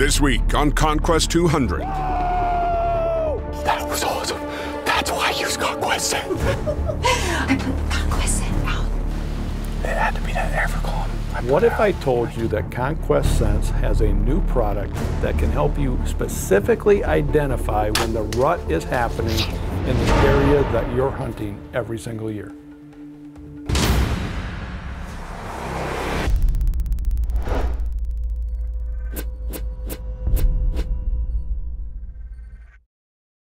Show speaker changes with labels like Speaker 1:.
Speaker 1: This week on Conquest 200.
Speaker 2: That was awesome. That's why I use Conquest
Speaker 3: I put Conquest Scents out.
Speaker 2: It had to be that Evercalm.
Speaker 4: What if I told you that Conquest Scents has a new product that can help you specifically identify when the rut is happening in the area that you're hunting every single year?